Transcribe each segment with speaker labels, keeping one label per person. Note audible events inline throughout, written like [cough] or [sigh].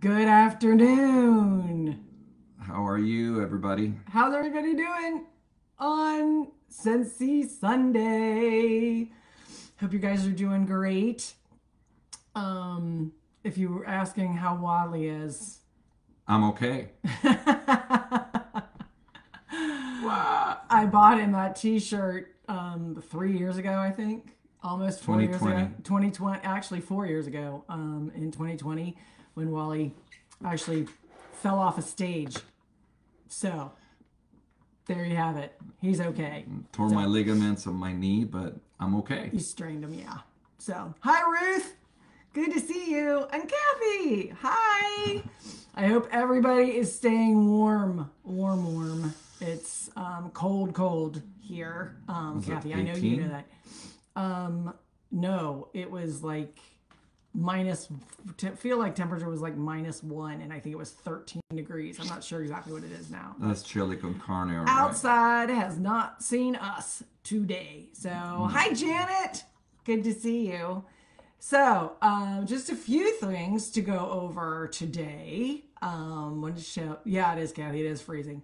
Speaker 1: Good afternoon.
Speaker 2: How are you, everybody?
Speaker 1: How's everybody doing on Scentsy Sunday? Hope you guys are doing great. Um, if you were asking how Wally is,
Speaker 2: I'm okay. [laughs]
Speaker 1: I bought him that T-shirt um, three years ago, I think, almost four years ago. 2020, actually four years ago, um, in 2020, when Wally actually fell off a stage. So there you have it. He's okay.
Speaker 2: Tore my ligaments of my knee, but I'm okay.
Speaker 1: You strained him, yeah. So hi, Ruth. Good to see you. And Kathy. Hi. I hope everybody is staying warm, warm, warm. It's um, cold, cold here. Um, Kathy, I know you know that. Um, no, it was like minus. Te- feel like temperature was like minus one, and I think it was 13 degrees. I'm not sure exactly what it is now.
Speaker 2: That's chili con carne, right.
Speaker 1: Outside has not seen us today. So, hi, Janet. Good to see you. So, um, just a few things to go over today. Um, wanted to show, yeah, it is, Kathy. It is freezing.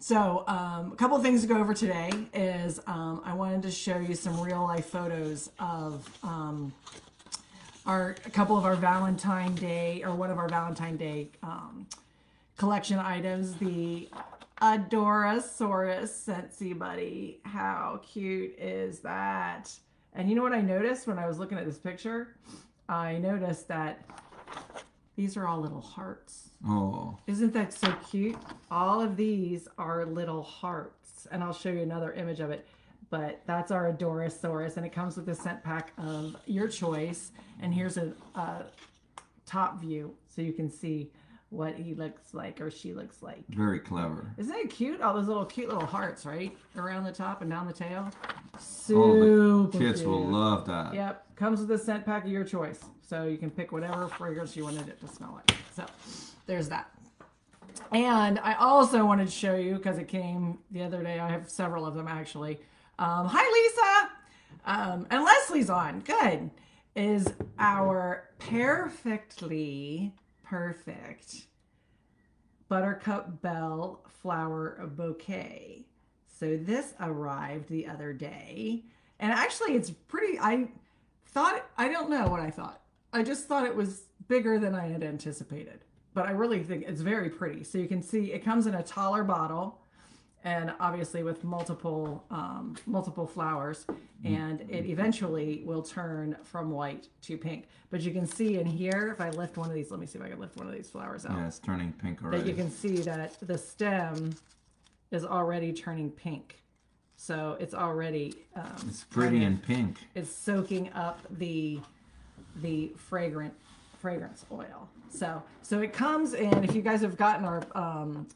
Speaker 1: So, um, a couple things to go over today is um, I wanted to show you some real life photos of um, our a couple of our Valentine Day or one of our Valentine Day um, collection items. The Adore-a-saurus Scentsy Buddy. How cute is that? And you know what I noticed when I was looking at this picture? I noticed that these are all little hearts.
Speaker 2: Oh,
Speaker 1: Isn't that so cute? All of these are little hearts. And I'll show you another image of it. But that's our Adore-a-saurus. And it comes with a scent pack of your choice. And here's a, a top view so you can see what he looks like or she looks like.
Speaker 2: very clever.
Speaker 1: Isn't it cute? All those little cute little hearts, right? Around the top and down the tail.
Speaker 2: Oh,
Speaker 1: Super
Speaker 2: kids will love that.
Speaker 1: Yep, comes with a scent pack of your choice, so you can pick whatever fragrance you wanted it to smell like. So, there's that. And I also wanted to show you because it came the other day. I have several of them actually. Um, hi, Lisa, um, and Leslie's on. Good. Is our perfectly perfect Buttercup Bell flower bouquet. So this arrived the other day, and actually, it's pretty. I thought I don't know what I thought. I just thought it was bigger than I had anticipated, but I really think it's very pretty. So you can see it comes in a taller bottle, and obviously with multiple um, multiple flowers, and it eventually will turn from white to pink. But you can see in here, if I lift one of these, let me see if I can lift one of these flowers out
Speaker 2: Yeah, it's turning pink already.
Speaker 1: that you can see that the stem is already turning pink. So it's already um,
Speaker 2: It's pretty and pink.
Speaker 1: it's soaking up the the fragrant fragrance oil. So so it comes in. If you guys have gotten our um,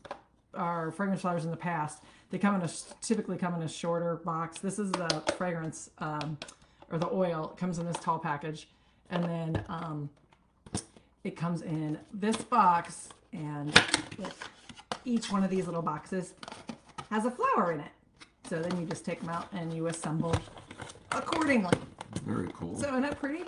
Speaker 1: our fragrance flowers in the past, they come in a typically come in a shorter box. This is the fragrance um, or the oil. It comes in this tall package, and then um, it comes in this box, and each one of these little boxes has a flower in it. So then you just take them out and you assemble accordingly.
Speaker 2: Very cool.
Speaker 1: So isn't that pretty?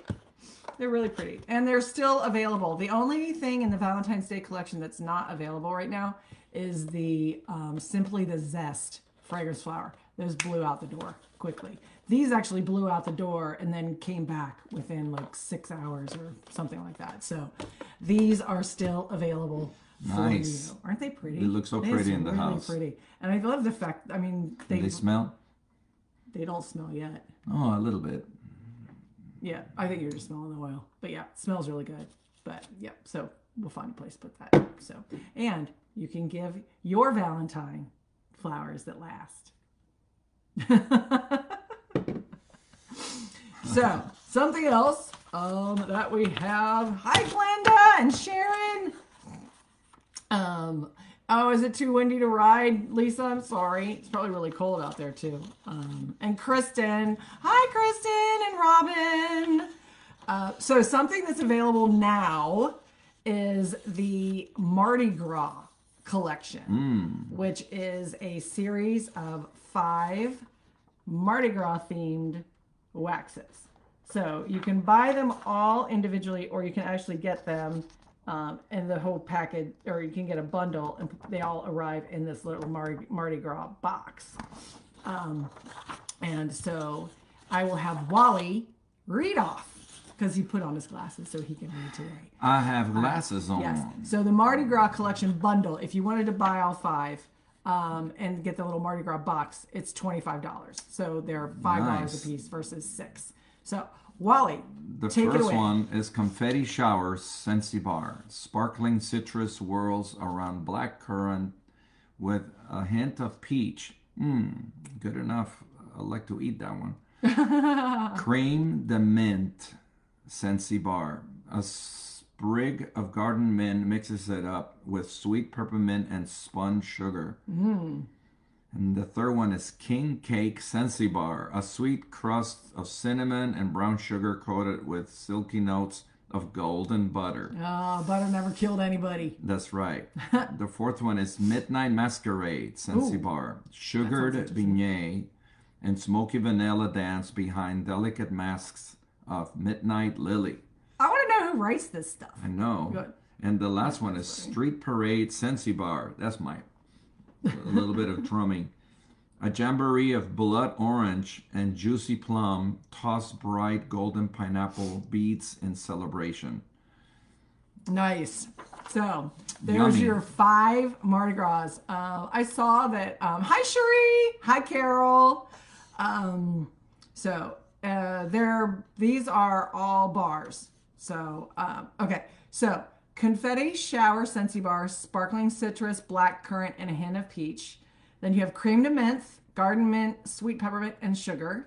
Speaker 1: They're really pretty. And they're still available. The only thing in the Valentine's Day collection that's not available right now is the um, Simply the Zest fragrance flower. Those blew out the door quickly. These actually blew out the door and then came back within like six hours or something like that. So these are still available for
Speaker 2: Nice.
Speaker 1: you. Aren't they pretty?
Speaker 2: They look so
Speaker 1: It's
Speaker 2: pretty in the
Speaker 1: really
Speaker 2: house.
Speaker 1: pretty. And I love the fact, I mean, they,
Speaker 2: they smell?
Speaker 1: they don't smell yet.
Speaker 2: Oh, a little bit.
Speaker 1: Yeah, I think you're just smelling the oil. But yeah, smells really good. But yeah, so we'll find a place to put that. So, and you can give your Valentine flowers that last. [laughs] so, something else um, that we have. Hi, Glenda and Sharon. Um, oh, is it too windy to ride, Lisa? I'm sorry. It's probably really cold out there too. Um, and Kristen. Hi, Kristen and Robin. Uh, so something that's available now is the Mardi Gras collection, which is a series of five Mardi Gras themed waxes. So you can buy them all individually, or you can actually get them Um, and the whole package, or you can get a bundle, and they all arrive in this little Mardi, Mardi Gras box. Um, and so I will have Wally read off because he put on his glasses so he can read today.
Speaker 2: I have glasses on.
Speaker 1: Yes. So the Mardi Gras collection bundle, if you wanted to buy all five um, and get the little Mardi Gras box, it's twenty five dollars. So they're five dollars
Speaker 2: Nice.
Speaker 1: a piece versus six. So Wally,
Speaker 2: The
Speaker 1: take it
Speaker 2: first one is Confetti shower Scentsy Bar. Sparkling citrus whirls around black currant with a hint of peach. Mmm, good enough. I'd like to eat that one. [laughs] Cream de mint Scentsy Bar. A sprig of garden mint mixes it up with sweet peppermint and spun sugar. And the third one is King Cake Scentsy Bar, a sweet crust of cinnamon and brown sugar coated with silky notes of golden butter.
Speaker 1: Ah, butter never killed anybody.
Speaker 2: That's right. [laughs] the fourth one is Midnight Masquerade Scentsy
Speaker 1: Ooh.
Speaker 2: Bar, sugared beignet and smoky vanilla dance behind delicate masks of Midnight Lily.
Speaker 1: I want to know who writes this stuff.
Speaker 2: I know.
Speaker 1: Good.
Speaker 2: And the last one is Street Parade Scentsy Bar. That's my a little bit of [laughs] drumming. A jamboree of blood orange and juicy plum toss bright golden pineapple beads in celebration.
Speaker 1: Nice. So there's
Speaker 2: Yummy.
Speaker 1: your five Mardi Gras. Uh, I saw that. Um, hi, Cherie. Hi, Carol. Um, so uh, they're these are all bars. So um, okay. So confetti shower scentsy bar, sparkling citrus, black currant, and a hint of peach. Then you have cream de menthe, garden mint, sweet peppermint, and sugar.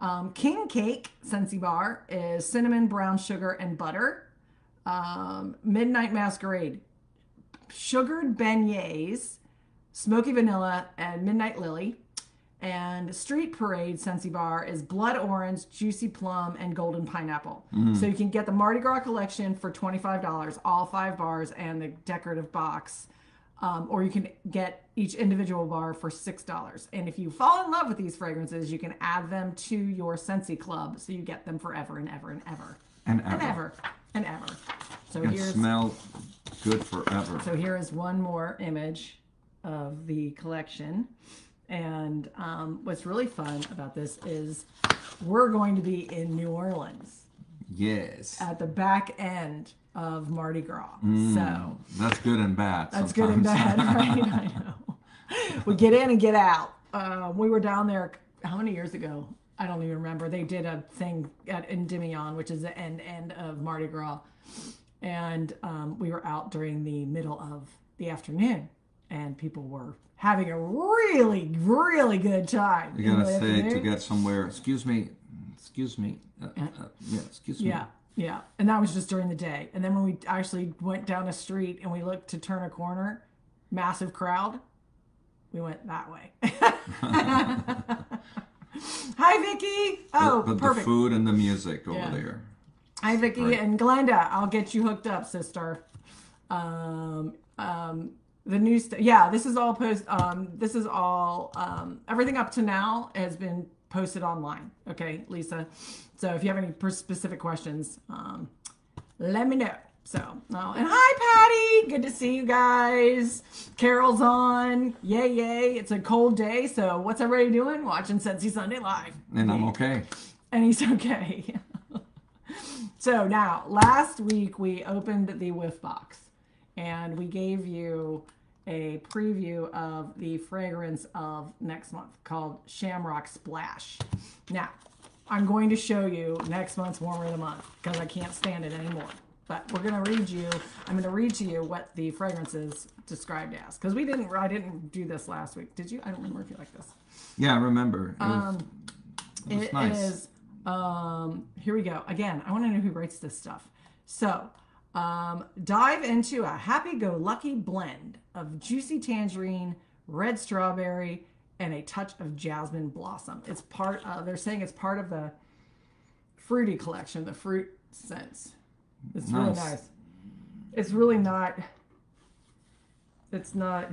Speaker 1: Um, King cake scentsy bar is cinnamon, brown sugar, and butter um, Midnight Masquerade, sugared beignets, smoky vanilla, and Midnight Lily. And Street Parade Scentsy Bar is blood orange, juicy plum, and golden pineapple. So you can get the Mardi Gras collection for $25, all five bars, and the decorative box. Um, or you can get each individual bar for $6. And if you fall in love with these fragrances, you can add them to your Scentsy Club so you get them forever and ever and ever
Speaker 2: And
Speaker 1: and
Speaker 2: ever.
Speaker 1: ever and ever. So
Speaker 2: And
Speaker 1: here's
Speaker 2: smell good forever.
Speaker 1: so here is one more image of the collection. And um, what's really fun about this is we're going to be in New Orleans
Speaker 2: Yes.
Speaker 1: at the back end of Mardi Gras. So
Speaker 2: That's good and bad.
Speaker 1: that's good and bad, [laughs] right? I know. We get in and get out. Uh, we were down there how many years ago? I don't even remember. They did a thing at Endymion, which is the end end of Mardi Gras, and um, we were out during the middle of the afternoon, and people were having a really, really good time.
Speaker 2: You gotta
Speaker 1: the
Speaker 2: say to get somewhere. Excuse me. Excuse me. Uh, uh, yeah. Excuse me.
Speaker 1: Yeah, yeah. And that was just during the day. And then when we actually went down a street and we looked to turn a corner, massive crowd, we went that way. [laughs] Hi, Vicky. Oh,
Speaker 2: but, but the
Speaker 1: perfect.
Speaker 2: food and the music over
Speaker 1: Yeah.
Speaker 2: there.
Speaker 1: Hi, Vicky
Speaker 2: Right.
Speaker 1: and Glenda. I'll get you hooked up, sister. Um, um, the new st- yeah, this is all post. Um, this is all um, everything up to now has been posted online. Okay, Lisa. So if you have any per- specific questions, um, let me know. So, oh, and hi, Patty. Good to see you guys. Carol's on. Yay, yay. It's a cold day. So, what's everybody doing? Watching Scentsy Sunday Live.
Speaker 2: And I'm okay.
Speaker 1: And he's okay. [laughs] so, now, last week we opened the whiff box and we gave you a preview of the fragrance of next month called Shamrock Splash. Now, I'm going to show you next month's warmer of the month because I can't stand it anymore. But we're gonna read you. I'm gonna read to you what the fragrance is described as because we didn't. I didn't do this last week. Did you? I don't remember if you like this.
Speaker 2: Yeah, I remember. It was, it was
Speaker 1: It
Speaker 2: nice.
Speaker 1: is. Um, here we go. Again, I want to know who writes this stuff. So, um, dive into a happy-go-lucky blend of juicy tangerine, red strawberry, and a touch of jasmine blossom. It's part. Uh, they're saying it's part of the fruity collection, the fruit scents. It's really
Speaker 2: Nice.
Speaker 1: nice. It's really not. It's not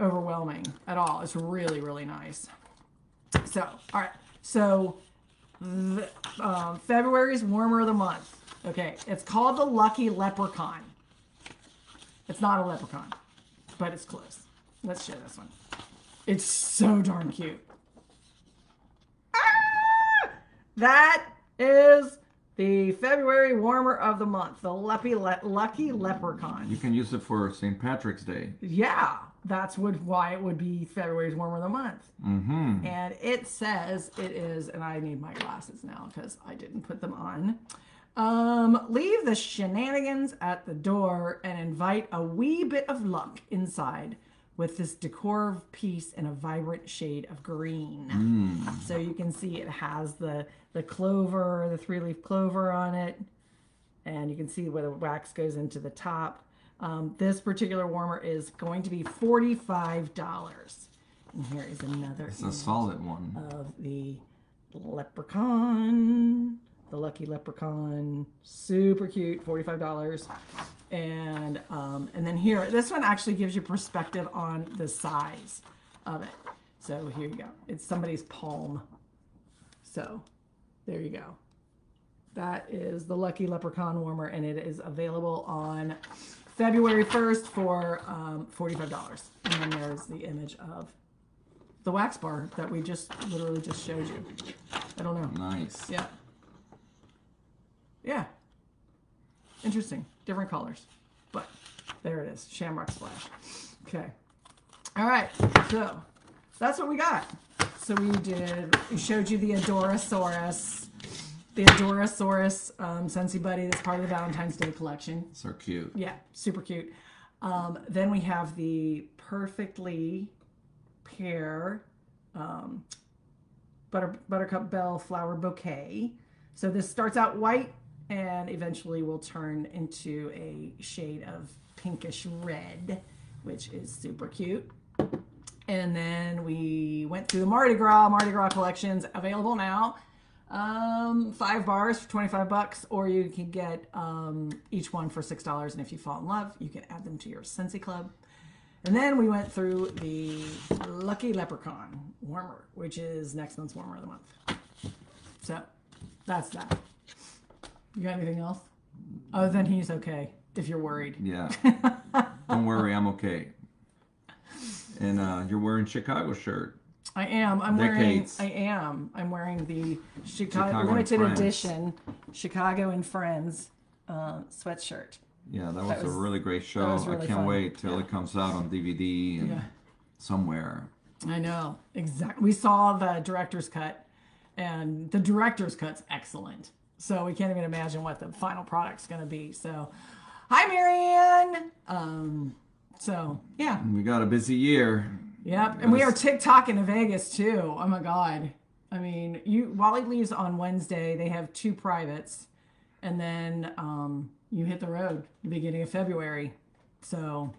Speaker 1: overwhelming at all. It's really, really nice. So, all right. So, the, um, February is warmer of the month. Okay, it's called the Lucky Leprechaun. It's not a leprechaun, but it's close. Let's show this one. It's so darn cute. Ah! That is the February warmer of the month, the Lucky, Le- Lucky Leprechaun.
Speaker 2: You can use it for St. Patrick's Day.
Speaker 1: Yeah, that's what why it would be February's warmer of the month.
Speaker 2: Mm-hmm.
Speaker 1: And it says it is, and I need my glasses now because I didn't put them on. Um, leave the shenanigans at the door and invite a wee bit of luck inside with this decor piece in a vibrant shade of green. So you can see it has the the clover, the three leaf clover on it, and you can see where the wax goes into the top. Um, this particular warmer is going to be forty-five dollars. And here is another
Speaker 2: It's a solid one.
Speaker 1: of the leprechaun, the lucky leprechaun, super cute, forty-five dollars. And um, and then here, this one actually gives you perspective on the size of it. So here you go. It's somebody's palm. So there you go. That is the Lucky Leprechaun Warmer, and it is available on February 1st for um, $45. And then there's the image of the wax bar that we just literally just showed you. I don't know.
Speaker 2: Nice.
Speaker 1: Yeah. Yeah. Interesting. Different colors. But there it is. Shamrock Splash. Okay. All right. So that's what we got. So we did, we showed you the Adore-a-saurus, the Adore-a-saurus um, Scentsy Buddy that's part of the Valentine's Day collection.
Speaker 2: So cute.
Speaker 1: Yeah, super cute. Um, then we have the perfectly pear um, butter, buttercup bell flower bouquet. So this starts out white and eventually will turn into a shade of pinkish red, which is super cute. And then we went through the Mardi Gras, Mardi Gras collections available now. Um, five bars for 25 bucks, or you can get um, each one for $6. And if you fall in love, you can add them to your Scentsy Club. And then we went through the Lucky Leprechaun Warmer, which is next month's Warmer of the Month. So that's that. You got anything else? Other than he's okay, if you're worried.
Speaker 2: Yeah. [laughs] Don't worry, I'm okay. And uh, you're wearing Chicago shirt.
Speaker 1: I am. I'm
Speaker 2: Decades.
Speaker 1: wearing. I am. I'm wearing the Chicago,
Speaker 2: Chicago
Speaker 1: limited edition Chicago and Friends uh, sweatshirt.
Speaker 2: Yeah, that was,
Speaker 1: That was-
Speaker 2: a really great show.
Speaker 1: was
Speaker 2: I can't
Speaker 1: fun.
Speaker 2: wait till it comes out on DVD and
Speaker 1: Yeah.
Speaker 2: somewhere.
Speaker 1: I know exactly. We saw the director's cut, and the director's cut's excellent. So we can't even imagine what the final product's going to be. So, hi, Marianne. Um, so yeah,
Speaker 2: We got a busy year.
Speaker 1: Yep, and we are
Speaker 2: Yes.
Speaker 1: TikToking to Vegas too. Oh my god! I mean, you Wally leaves on Wednesday. They have two privates, and then um, you hit the road the beginning of February. So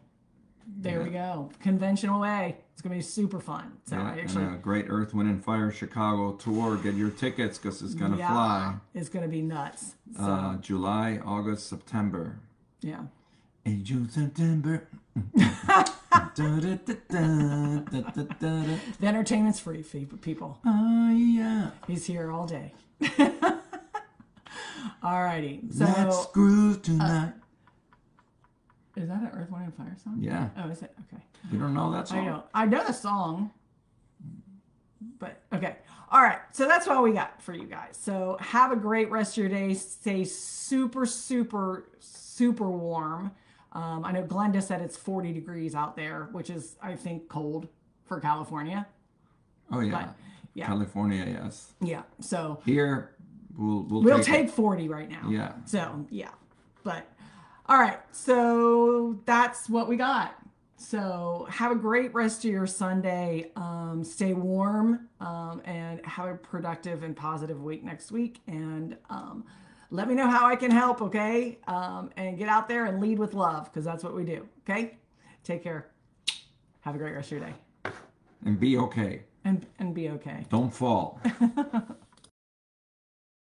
Speaker 1: there we go, conventional way. It's gonna be super fun. So
Speaker 2: Yeah,
Speaker 1: I actually,
Speaker 2: and great Earth, Wind, and Fire Chicago tour. Get your tickets because it's gonna
Speaker 1: yeah,
Speaker 2: fly.
Speaker 1: it's gonna be nuts. So
Speaker 2: Uh, July, August, September.
Speaker 1: yeah,
Speaker 2: In June, September. [laughs] [laughs]
Speaker 1: The entertainment's free for people.
Speaker 2: Oh yeah.
Speaker 1: He's here all day. [laughs] Alrighty, so
Speaker 2: Let's groove tonight.
Speaker 1: Is that an Earth, Wind, and Fire song?
Speaker 2: yeah.
Speaker 1: Oh, is it? Okay.
Speaker 2: You don't know that song?
Speaker 1: I know. I know the song. But okay. All right. So that's all we got for you guys. So have a great rest of your day. Stay super, super, super warm. Um, I know Glenda said it's 40 degrees out there, which is, I think, cold for California.
Speaker 2: Oh yeah.
Speaker 1: But, yeah.
Speaker 2: California, yes.
Speaker 1: Yeah. So
Speaker 2: Here, we'll we'll,
Speaker 1: we'll
Speaker 2: take,
Speaker 1: take 40 right now.
Speaker 2: Yeah.
Speaker 1: So, yeah. But, all right. So that's what we got. So have a great rest of your Sunday. Um, stay warm um, and have a productive and positive week next week. And um, let me know how I can help, okay? Um, and get out there and lead with love because that's what we do, okay? Take care. Have a great rest of your day
Speaker 2: and be okay.
Speaker 1: and, and be okay.
Speaker 2: Don't fall. [laughs]